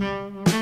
Mm-hmm.